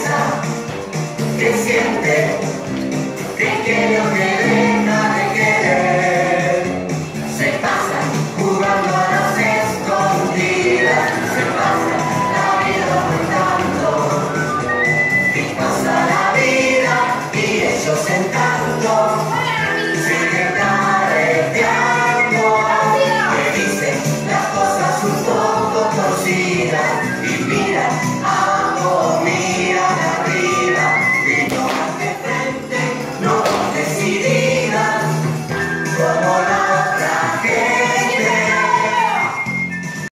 piensa, que siente, que quiere